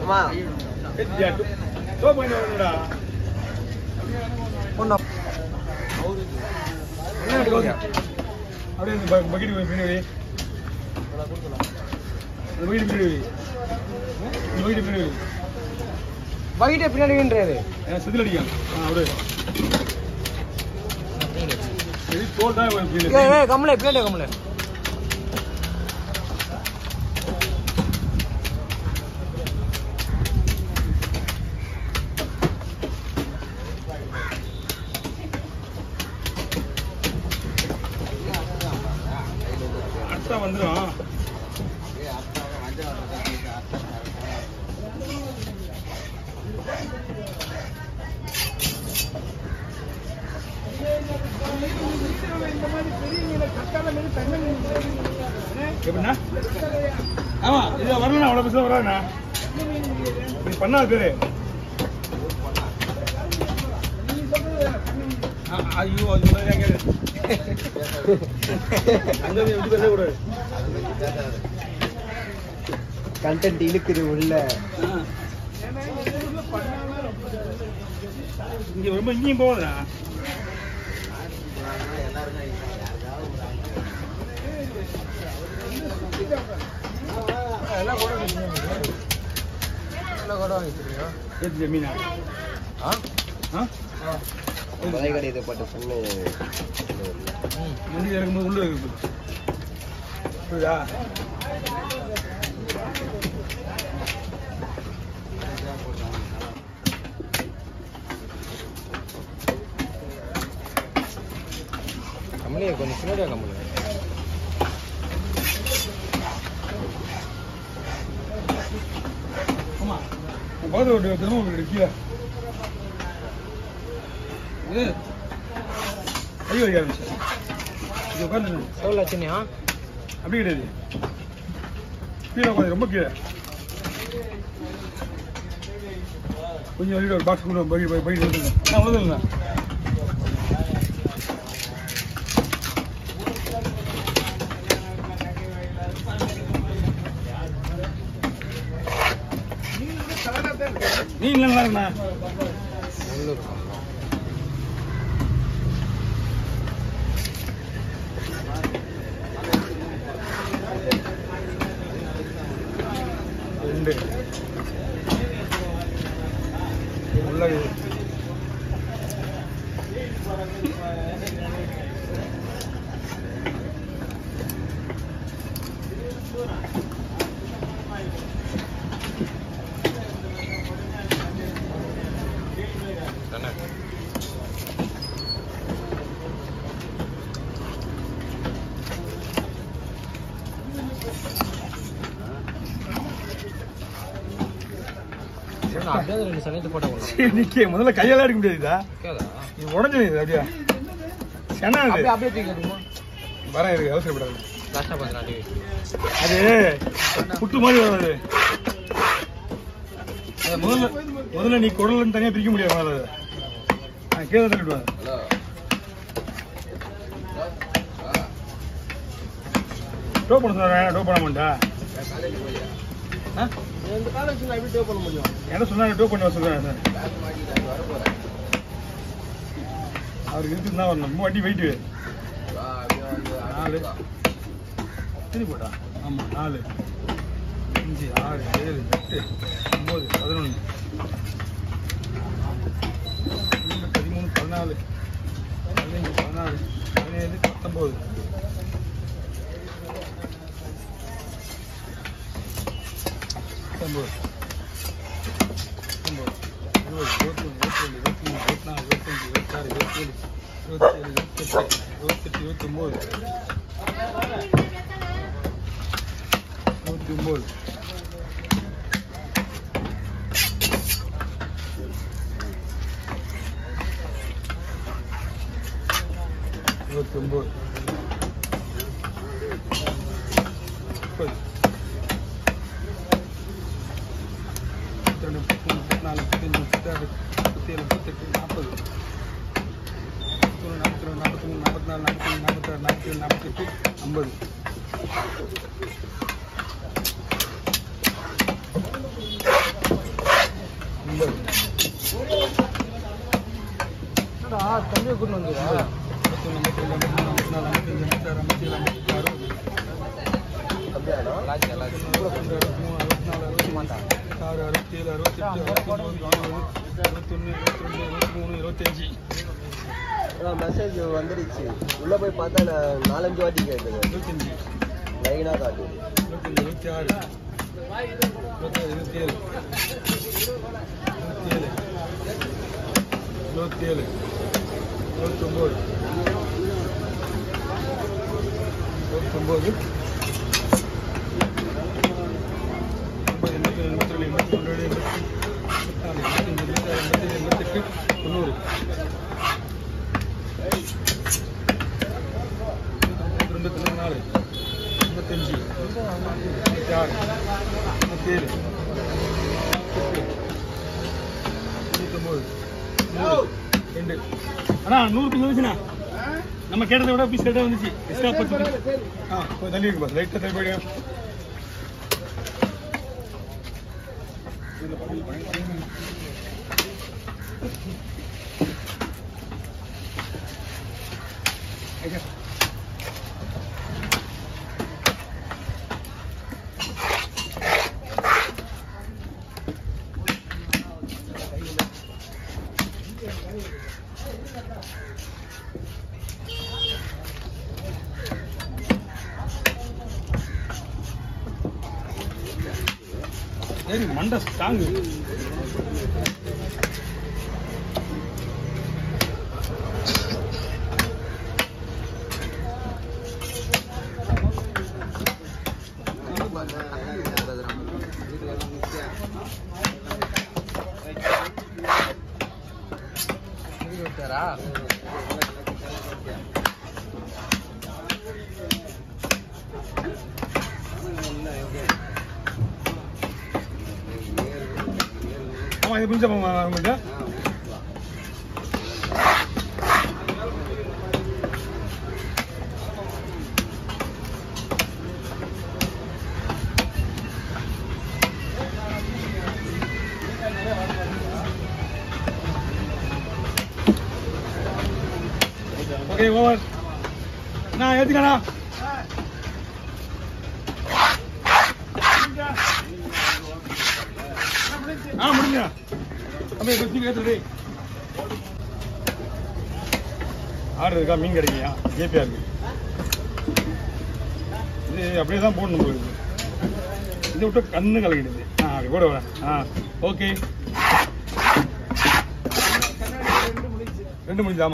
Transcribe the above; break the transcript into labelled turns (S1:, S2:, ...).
S1: அம்மா
S2: அப்படியே பக்கெட் போய் பின்னாடி பக்கெட் பின்னாடி பக்கெட் பின்னாடி
S1: பின்னாடின்றாரு
S2: ஏன் செதில் அடிக்கலாம் ஆ அப்படியே.
S1: கமலே பின்னாடி கமலே
S2: எப்படின்னா? ஆமா இது வரலண்ணா அவ்வளோ பைசா வராண்ணா நீ பண்ணாத பேரு. ஆ, ஐயோ அது அங்க எப்படி பேசக்கூடாது
S1: கண்டென்ட் இழுக்குது உள்ள.
S2: இங்க ரொம்ப இங்கேயும் போகுதுண்ணா.
S1: எல்லாம் கூட எல்லாம் கூட
S2: ஏத்து மீனா
S1: ஆ
S2: ஆ
S1: இதை போட்ட சொன்னு
S2: மண்டி இறக்கும்போது உள்ள இருக்கு புரியுதா
S1: கொஞ்சம் பின்னாடியா கமலே
S2: பக்கத்துல ஒரு திரும்ப ஒரு கீழே வைக்க ஆரம்பிச்சு இது உட்காந்து
S1: எவ்வளோ சின்னியா
S2: அப்படி கிடையாது. கீழே உட்காந்து ரொம்ப கீழே. கொஞ்சம் ஒரு பாக்ஸ் கொண்டு பைக் பைக் வந்துருங்க நான் உழுதுங்க நீங்களே பாருங்க நல்லா
S1: உள்ளூர்
S2: ரெண்டு. நல்லா இது
S1: தானே நான் அப்படியே அந்த ரெண்டு சமயத்தை போட்ட கொள்ளலாம்
S2: சரி, நிக்க. முதல்ல கையால எடுக்க முடியாதுதா இது? உடஞ்சது இது அப்படியே. சென்னா வரேன் இருக்கு அவசரப்படாது. அது புட்டு மாதிரி வராது முதல்ல முதல்ல நீ குடல் தனியா பிரிக்க முடியாது முதல்ல. நான் கீழே தள்ளிடுவேன் டோ பண்ண சொன்னா டோ பண்ண மாட்டா ஆ?
S1: இந்த காலேஜ் நான் எப்படி டோ பண்ண முடியும்
S2: என்ன சொன்னாங்க? டோ பண்ணி வர சொல்றேன் சார் அவருக்கு இருக்குன்னு வரணும். ரொம்ப வண்டி வெயிட்டு நாலு. எத்தனை போட்டா ஆமாம் நாலு. அஞ்சு ஆறு ஏழு எட்டு ஒன்பது பதினொன்று பதிமூணு பதினாலு. பதினஞ்சு பதினாறு. பதினேழு பத்தொம்போது பத்தொம்போது இருபது இருபத்தொன்று இருபத்தி ரெண்டு இருபத்தி மூணு இருபத்தி நாலு இருபத்தஞ்சு இருபத்தாறு இருபத்தேழு இருபத்தேழு இருபத்தெட்டு இருபத்தெட்டு இருபத்தொம்போது இருபத்தி ஒம்பது இருபத்தி ஒம்பது முப்பது முப்பத்தி ரெண்டு முப்பத்தி மூணு முப்பத்தி நாலு முப்பத்தஞ்சு முப்பத்தாறு முப்பத்தேழு முப்பத்தெட்டு நாற்பது நாற்பத்தொன்று நாற்பத்தி ரெண்டு நாற்பத்தி மூணு நாற்பத்தி நாலு நாற்பத்தஞ்சு நாற்பத்தாறு
S1: நாற்பத்தி ஏழு நாற்பத்தி
S2: எட்டு ஐம்பது தம்பியை கூட்டு வந்துடுறா அறுபத்தி நாலு அறுபத்தி அஞ்சு அறுபத்தி ஆறு அறுபத்தி ஏழு அறுபத்தி எட்டு அறுபத்தி ஒன்பது அறுபத்தொன்று ரெண்டு
S3: மெசேஜ் வந்துடுச்சு உள்ளே போய் பார்த்தா நான் நாலஞ்சு வாட்டி கேட்குது
S2: இருபத்தஞ்சு
S3: லைனா காட்டுது
S2: இருபத்தஞ்சு இருபத்தி ஆறு இருபத்தாறு இருபத்தேழு இருபத்தேழு இருபத்தேழு இருபத்தொம்போது இருபத்தொம்போது எண்பது எண்பத்தி எண்பத்தி ரெண்டு எண்பத்தி ஒன்று எண்பத்தி நாலு எண்பத்தி எண்பத்தாறு எண்பத்தி எண்பத்தெட்டு தொண்ணூறு தொண்ணூற்றி ரெண்டு தொண்ணூற்றி நாலு எண்பத்தஞ்சு எண்பத்தி ஆறு தொண்ணூத்தொம்பது ரெண்டு அண்ணா நூறு பீஸ் வந்துச்சுண்ணா நம்ம கேட்டதை விட பீஸ் கரெக்டாக வந்துச்சு. எக்ஸ்ட்ரா பத்து. ஆ கொஞ்சம் தள்ளி இருக்கு லைட்டாக தள்ளி போயிடுங்க. சரி மண்டை ஸ்ட்ராங்கு 있더라. 아마 이분자만 하는 거냐? ஓகே ஓவர் நான் ஏற்றுக்கண்ணா ஆ முடிஞ்சா அப்படியே கொஞ்சம் ஏற்றுடு ஆர்டர் இருக்கா மீன் கிடைக்கியா ஜேபியா இருக்கு இது அப்படியே தான் போடணும் போயிருக்கு இதை விட்டு கண்ணு கலக்கிடுது ஆ அப்படி போட வரேன் ஆ ஓகே ரெண்டு முடிஞ்சா